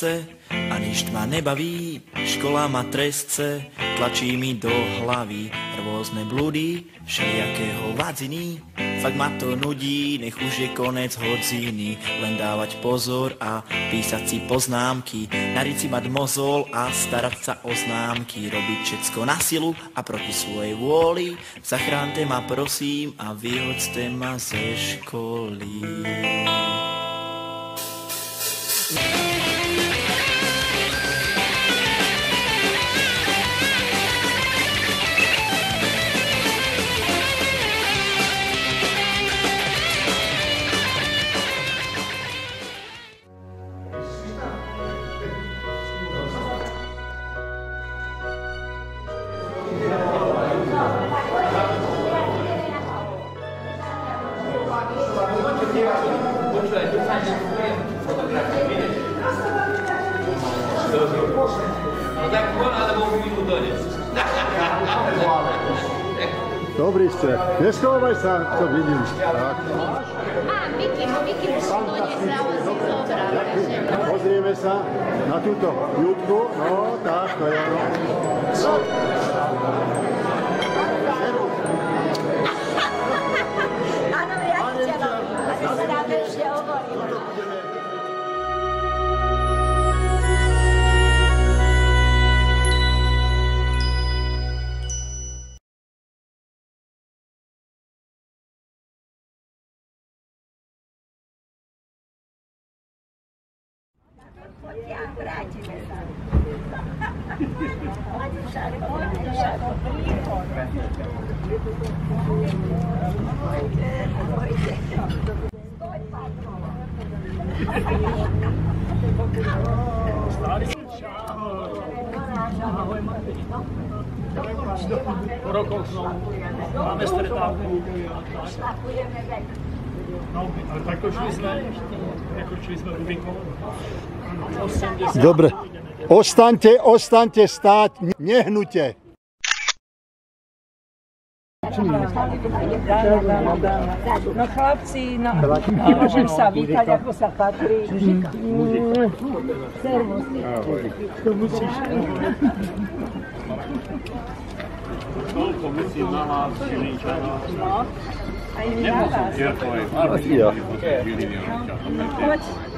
Nesce a nič ma nebaví, škola ma trestce, tlačí mi do hlavy rôzne blúdy, všelijakého vadziny. Fakt ma to nudí, nech už je konec hodziny, len dávať pozor a písať si poznámky, nariť si mať mozol a starať sa o známky, robiť všetko na silu a proti svojej vôli. Zachránte ma prosím a vyhoďte ma ze školy. Dobrý ste. Neschovaj sa, to vidím. Tak. A, Miky, Miky musí doniesť naozaj dobrá. Pozrieme sa na túto ľudku. No, tak, to je ono. Znovu máme stretávku. Šlapujeme vek. No, ale takto šli sme, ako šli sme Rubikom. 80. Dobre. Ostaňte, ostaňte stáť, nehnute. No chlapci, no, môžem sa vítať, ako sa patrí. Mm, Servus. To musíš. Toľko musím na vás, Žilinčana. No, na vás. Ja. Poď.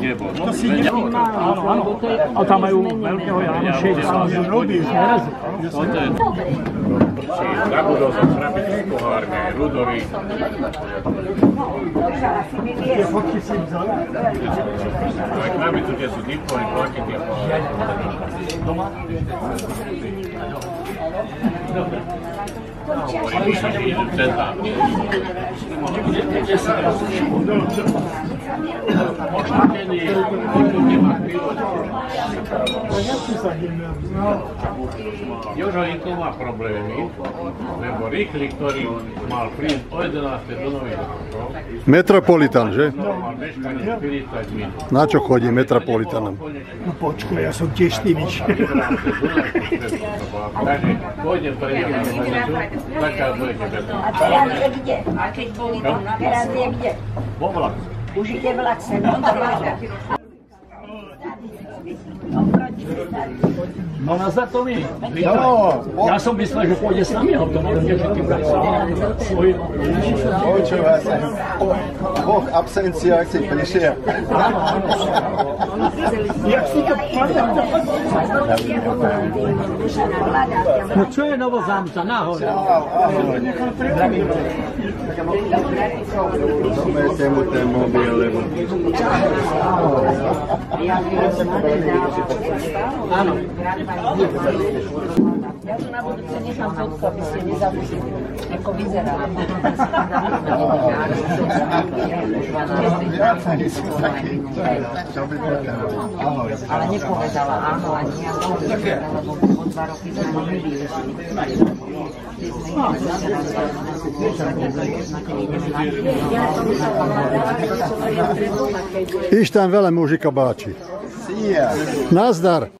Nebo. To si Áno, áno. A tam majú veľkého Janošeca. Toto je Zabudol som krabičku s pohárne, Rudovi. Moje krabicu, kde sú diplony, plakety a pohárne. Centa. Oštený, nikto nemá chvíľočku. Jožo Inko má problémy, lebo rýchly, ktorý mal prísť o 11. do Nových Metropolitan, že? mal meškanie 40 minút. Na čo chodí Metropolitanom? No počkaj, ja som tiež tými. Takže pôjdem prejsť na hranicu, taká budete A teraz je kde? A keď boli tam na Teraz je kde? Vo vlaku. Už ide vlak sem. No na za to my. Ja som myslel, že pôjde s nami, ale to neviem, že ty vraj svoj... Počúvaj sa, Boh absencia, ak si prišiel. No čo je novozámca? Nahoj. Zomerte mu ten mobil, lebo... Áno. Ja to na budúce nechám fotku, aby ste nezabudli, ako vyzerá. Nie. Ale nepovedala áno ani ja, lebo po dva roky sme nebili. Ištan veľa mužika báči. Ия. Наздар.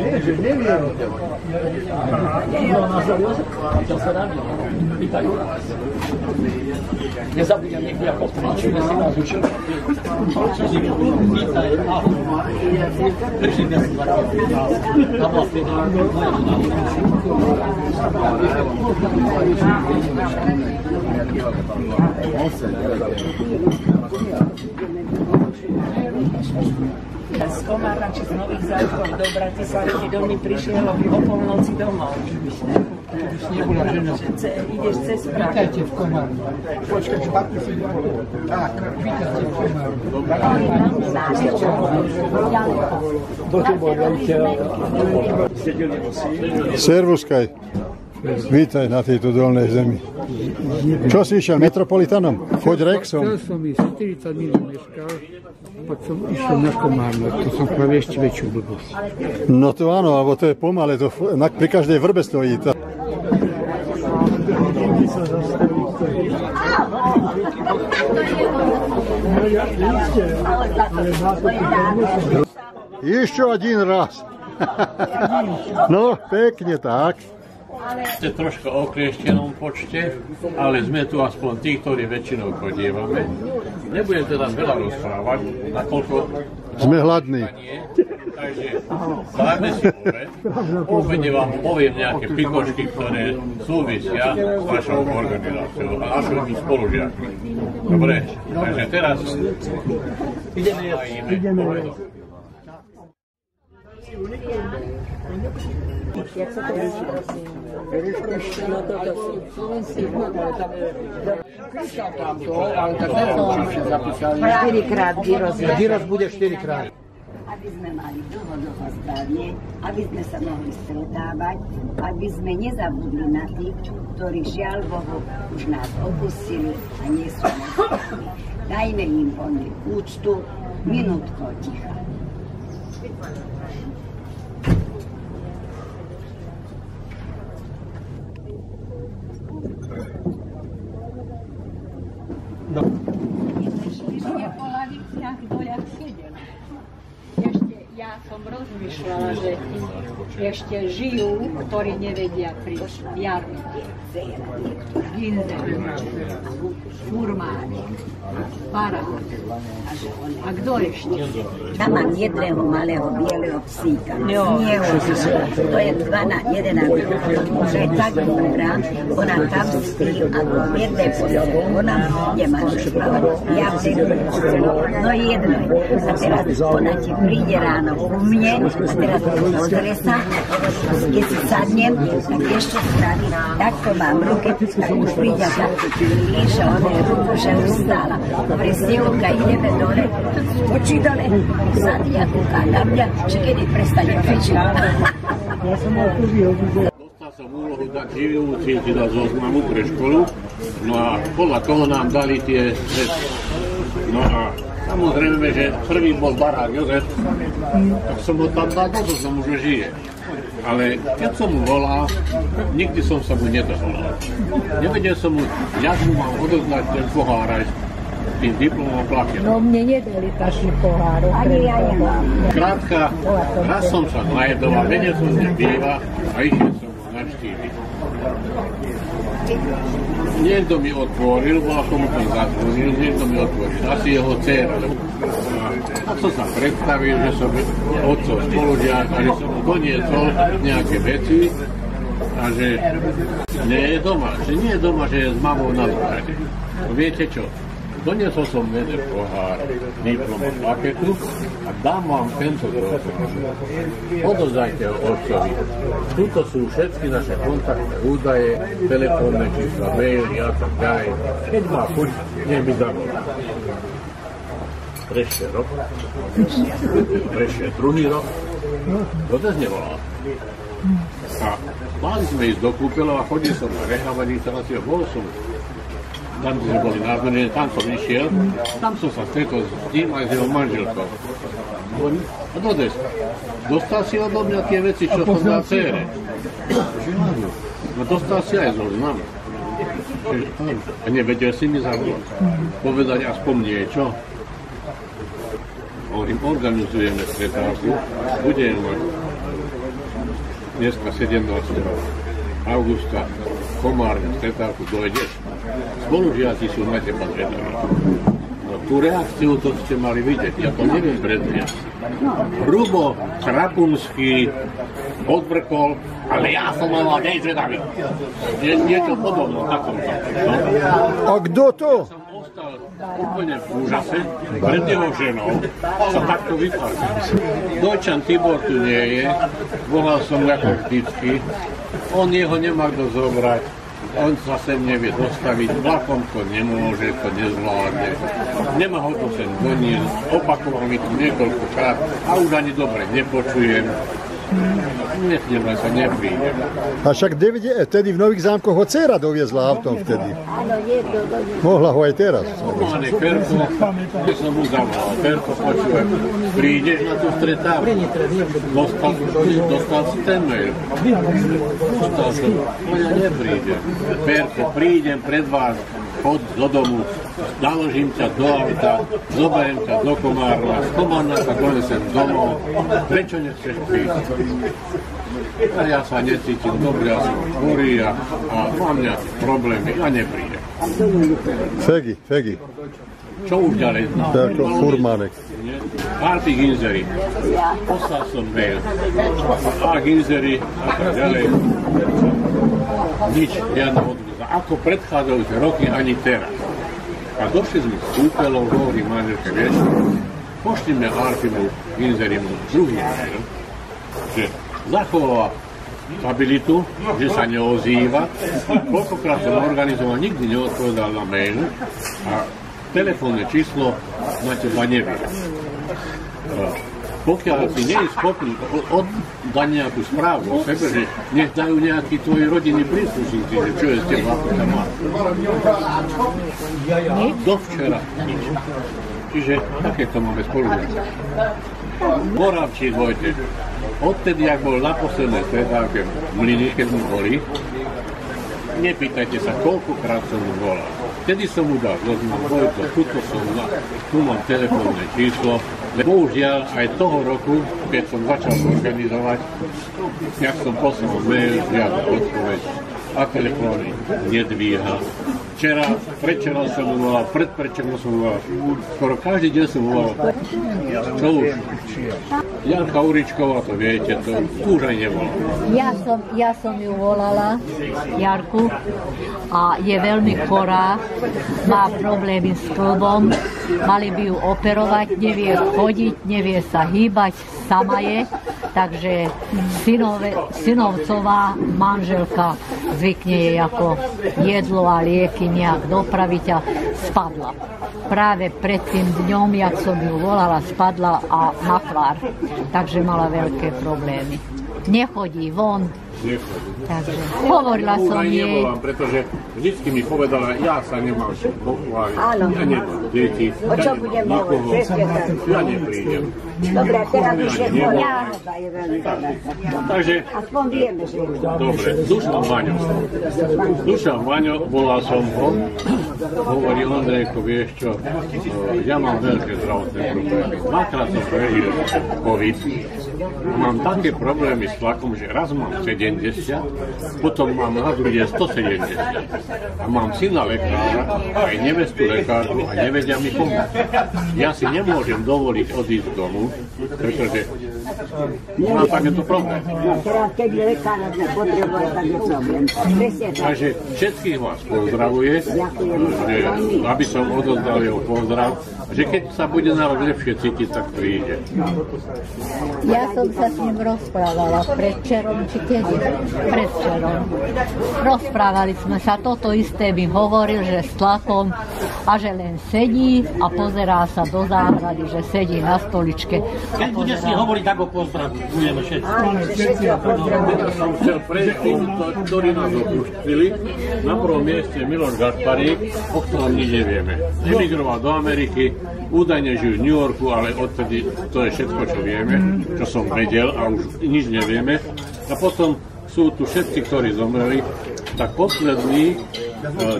Magda hovorila, čo na Z Komára či z Nových Zátkov do Bratislavy, keď on mi prišiel o polnoci domov. Ce, ideš cez Prahu. Vítajte v Komári. Počkaj, špatne si Tak, vítajte v Komári. Kto tu bol riaditeľ? Servus Kaj. Vítaj na tejto dolnej zemi. Čo si išiel metropolitanom? Choď Rexom. Chcel som ísť 40 minút meškal, pak som išiel na Komárno, to som pravil ešte väčšiu blbosť. No to áno, alebo to je pomalé, to f- na, pri každej vrbe stojí. To. Ešte один раз. No, pekne tak. Ste troška o klieštenom počte, ale sme tu aspoň tí, ktorí väčšinou chodievame. Nebudem teda veľa rozprávať, nakoľko Sme hladní. Takže dajme si obed. Obede vám poviem nejaké pikošky, ktoré súvisia s našou organizáciou a našimi spolužiakmi. Dobre, takže teraz ideme, ideme. Jak sa to líši, Štyrikrát gyros. Gyros bude 4 krát. aby sme mali dlho, dlho zdravie, aby sme sa mohli stretávať, aby sme nezabudli na tých, ktorí žiaľ Bohu už nás opustili a nie sú nás. Dajme im plný úctu, minútko ticha. po laviciach dojak sedel. Ešte ja som rozmýšľala, že ešte žijú, ktorí nevedia prísť. Jarní. Ginze, Furmáni, Para. A kto ešte? Tam mám jedného malého bieleho psíka. Sniehu. To je 12, 11 To je tak dobrá. Ona tam spí a v jednej posteli. Ona nemá čo spávať. Ja v tej No jedno. A teraz ona ti príde ráno ku mne a teraz pozrie sa. Keď si sadnem, tak ešte spraví. Takto mám ruke a už príde a tak od jej ruku, že ustála. Hovorí, Stivka, ideme dole. Skočí dole. Sadí a kúka na mňa, že kedy prestane kričiť. Dostal som úlohu dať živujúci teda zoznamu pre školu, no a podľa toho nám dali tie veci. No a samozrejme, že prvý bol barák Jozef, tak som ho tam dal do zoznamu, že žije. Ale keď som mu volal, nikdy som sa mu nedovolal. Nevedel som mu, jak mu mám odoznať ten pohár aj tým diplomom plaketom. No mne nedali taký pohár. Ani ja nemám. Krátka, raz som sa najedol a vedel som, že pieva a išiel som ho navštíviť. Niekto mi otvoril, bola komu to zazvonil, niekto mi otvoril, asi jeho dcera. A som sa predstavil, že som otcov spolužiak a že som doniesol nejaké veci a že nie je doma, že nie je doma, že je s mamou na. No viete čo? Doniesol som jeden pohár diplom od paketu a dám vám tento drobok. Odozdajte ho otcovi. Tuto sú všetky naše kontaktné údaje, telefónne čísla, maily a tak ďalej. Keď má chuť, nech mi zavolá. Prešle rok, prešle druhý rok, dodnes nevolal. A mali sme ísť do kúpeľov a chodil som na rehabilitáciu, bol som tam sme boli nájdené, tam som išiel, tam som sa stretol s ním aj s jeho manželkou. Dodnes, dostal si odo mňa tie veci, čo som dal cére. No dostal si aj zoznam. Že áno. A nevedel si mi zavolať. Povedať aspoň niečo. Hovorím, organizujeme stretávku, budeme mať dneska 17. augusta, Komárne, stretávku dojdeš, spolužiaci sú teba zvedaví. No tú reakciu to ste mali vidieť, ja to neviem predviať. Hrubo, krapunsky, odvrkol, ale ja som mal nej zvedavý. Nie, niečo podobné takomto. No. A kto to? Ostal úplne v úžase, pred jeho ženou sa takto vytvára. Dojčan Tibor tu nie je, volal som ako vždycky, on jeho nemá kto zobrať, on sa sem nevie dostaviť, vlakom to nemôže, to nezvládne. Nemá ho to sem doniesť, opakoval mi to niekoľkokrát a už ani dobre nepočujem. Nechnem, sa nepríde. A však DVD, vtedy v Nových zámkoch ho dcera doviezla autom vtedy. Mohla ho aj teraz. Normálne, Ferko, keď som mu zavolal, Ferko, počujem, prídeš na tú stretávku? Dostal, dostal si ten mail. Dostal som, no ja neprídem. Ferko, prídem pred vás, chod do domu, naložím ťa do auta, zoberiem ťa do Komárna, z Komárna sa donesem domov, prečo nechceš prísť? A ja sa necítim dobre, ja som chorý a, a mám mňa problémy a neprídem. Fegi, Fegi. Čo už ďalej? Ako furmánek. Harpy Ginzery. Poslal som mail. A Ginzery a tak ďalej. Nič, žiadna odveza. Ako predchádzajúce roky, ani teraz. A došli sme s kúpeľou, hovorí manželke, vieš, pošli mňa Harpimu Ginzerimu druhý mail, že zachováva stabilitu, že sa neozýva. Koľkokrát som organizoval, nikdy neodpovedal na mail a telefónne číslo na teba nevie. Pokiaľ si nie je schopný oddať nejakú správu o sebe, že nech dajú nejakí tvoji rodiny príslušníci, že čo je z teba, ako tam má. Do včera nič. Čiže takéto máme spolužiaci. Moravčík Vojtech. Odtedy, ak bol na stretávke v Mlini, keď mu boli, nepýtajte sa, koľkokrát som mu volal. Vtedy som mu dal? Zoznam, Vojto, tuto som, na, tu mám telefónne číslo, bohužiaľ aj toho roku, keď som začal organizovať, jak som poslal mail, žiadna odpoveď. A telefóny nedvíha. Včera, predčerom som volal, predprečerom som volal, skoro každý deň som volal. Čo už? Janka Uričková, to viete, to už aj nevolá. Ja som, ja som ju volala, Jarku, a je veľmi chorá, má problémy s klbom, mali by ju operovať, nevie chodiť, nevie sa hýbať, sama je, takže synove, synovcová manželka zvykne jej ako jedlo a lieky nejak dopraviť a spadla. Práve pred tým dňom, jak som ju volala, spadla a na tvár. Takže mala veľké problémy. Nechodí. Von, Nechodí. takže hovorila Už som jej, nevolám, pretože vždycky mi povedala, ja sa nemám čo pochváliť, Áno. ja nemám deti, O čo ja budem nikoho, ja neprídem. Dobre, a teraz už je Ja. Takže, Aspoň vieme, že dobre, Dušan Vaňo. Dušan Vaňo, volal som ho, hovorí Ondrejko, vieš čo, ja mám veľké zdravotné problémy. Dvakrát som prežil COVID, mám také problémy s tlakom, že raz mám 70, potom mám na druhý 170. A mám syna lekára, aj nevestu lekárku a nevedia mi pomôcť. Ja si nemôžem dovoliť odísť z domu, pretože No, teraz, keď lekára sme potrebovali, tak je problém. Presne tak. Takže všetkých vás pozdravuje, že, aby som odozdal jeho pozdrav, že keď sa bude na rok lepšie cítiť, tak príde. ja som sa s ním rozprávala predčerom, či kedy? Predčerom. Rozprávali sme sa, toto isté mi hovoril, že s tlakom a že len sedí a pozerá sa do záhrady, že sedí na stoličke. Keď bude si hovoriť, tak ho pozdravujeme všetci. Som chcel prejsť ktorí nás opustili. Na prvom mieste Miloš Gašparík, o ktorom nič nevieme. Emigroval do Ameriky, údajne žil v New Yorku, ale odtedy to je všetko, čo vieme, čo som vedel a už nič nevieme. A potom sú tu všetci, ktorí zomreli. Tak posledný, e,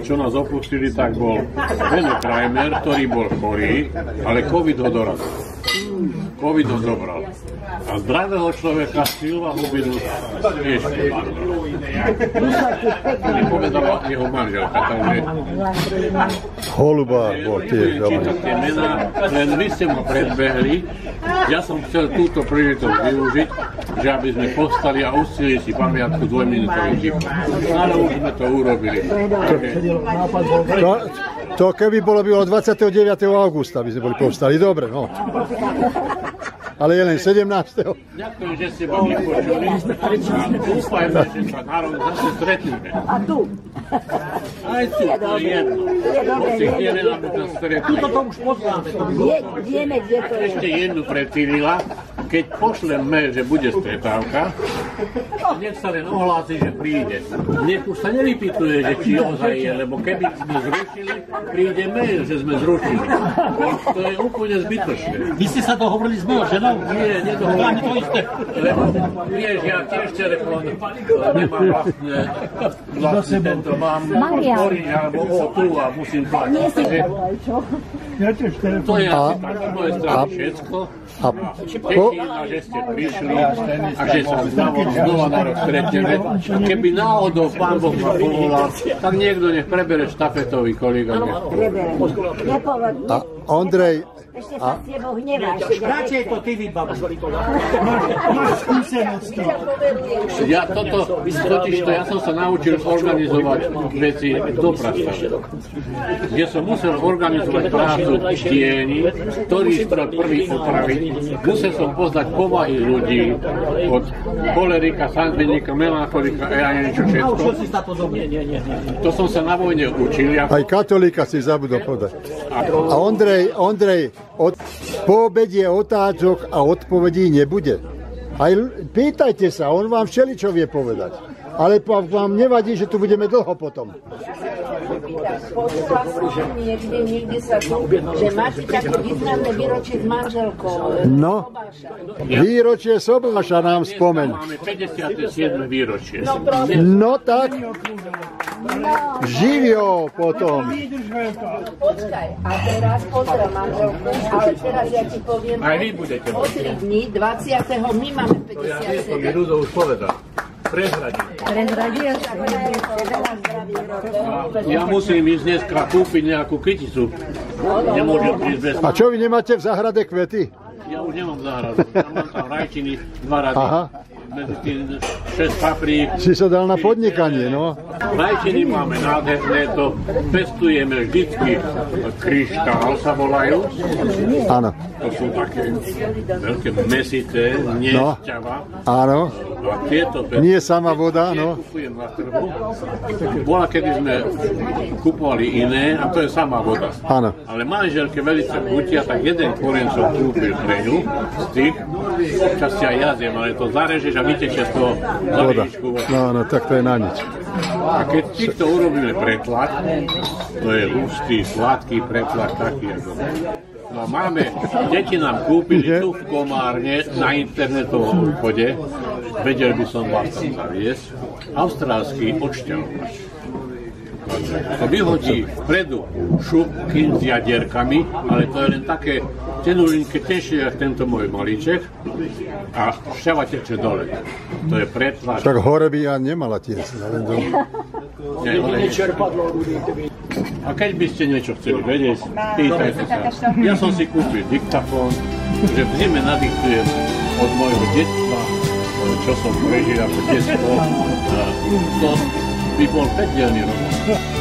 čo nás opustili, tak bol Bene Kramer, ktorý bol chorý, ale COVID ho dorazil. Covidom zobral. A zdravého človeka Silva Hubinu tiež zobral. Mi povedala jeho manželka, takže Holuba bol tiež dobrý. tie mená, len vy ste ma predbehli. Ja som chcel túto príležitosť využiť, že aby sme povstali a ustili si pamiatku dvojminútovým tichom. Ale už sme to urobili. To, to keby bolo bylo 29. augusta, by sme boli povstali. Dobre, no. Ale je len 17. Ďakujem, že ste ma vypočuli dúfajme, že sa na rok zase stretneme. A tu? Aj tu, to je jedno. Hoci kde nám sa stretneme. to už poznáme. Vie, vieme, kde to je. Ešte jednu predtýlila, keď pošlem mail, že bude stretávka, nech sa len ohlási, že príde. Nech už sa nevypituje, že či ozaj je, lebo keby sme zrušili, príde mail, že sme zrušili. To je úplne zbytočné. Vy ste sa dohovorili s mojou ženou? Nie, nedohovorím. Máme to isté. Lebo vieš, ja tiež telefón nemám vlastne, vlastne tento, mám. Orange alebo O2 a musím platiť. Nie si Ja tiež to je A- asi tak z mojej strany a- všetko. A po, Teším sa, že ste prišli a že sa znova, znova na rok stretneme. Keby náhodou pán Boh ma povolal, tak niekto nech prebere štafetový kolega. A Ondrej, ešte sa s tebou hneváš. Radšej to ty vybav. Máš skúsenosti. Ja toto, totiž to, ja som sa naučil organizovať veci do prastavu. Kde som musel organizovať prácu v tieni, ktorý stroj prvý opraviť. Musel som poznať povahy ľudí od cholerika, sangvinika, melancholika a ja neviem čo všetko. To som sa na vojne učil. Aj katolíka si zabudol povedať. A Ondrej, Ondrej, od, po obede otázok a odpovedí nebude. Aj pýtajte sa, on vám všeličo vie povedať. Ale vám nevadí, že tu budeme dlho potom. Počula som niekde, niekde sa tu, že máte také významné výročie s manželkou. No, výročie Sobáša nám spomeň. máme 57. výročie. No tak, živio potom. Počkaj, a teraz pozra manželku, ale teraz ja ti poviem, Aj vy budete. o 3 dní, 20. my máme Ja viem, to mi 57. Rudo už povedal. Prezradím. Prezradil si. Ja musím ísť dneska kúpiť nejakú kyticu. Nemôžem prísť bez... A čo vy nemáte v záhrade kvety? Ja už nemám záhradu. Ja mám tam rajčiny, dva rady. Aha. Medzi tým 6 paprík. Si sa dal na podnikanie, no. Rajčiny máme nádherné, to pestujeme vždycky. Kryštál sa volajú. Áno, To sú také veľké nie No. šťava. áno. A tieto pe- Nie sama voda, no. kupujem na trhu. Bola, kedy sme kupovali iné, a to je sama voda. Áno. Ale manželke veľmi chutia, tak jeden koren som kúpil pre ňu z tých. Občas ja zjem, ale to zarežeš a vytečie z toho voda. No, no, tak to je na nič. A keď týchto urobíme pretlak, to je hustý, sladký pretlak, taký ako... No máme, deti nám kúpili tu v Komárne na internetovom obchode, vedel by som vás tam zaviesť, austrálsky odšťahovač. To vyhodí vpredu šupky s jadierkami, ale to je len také tenulinké, tenšie ako tento môj malíček. A šťava teče dole. To je pretlak. Však hore by ja nemala to- Nie, ale- A keď by ste niečo chceli vedieť, pýtajte sa. Ja som si kúpil diktafón, že v zime nadiktujem od môjho detstva, čo som prežil ako detstvo. To by bol 5 dielný rozhovor.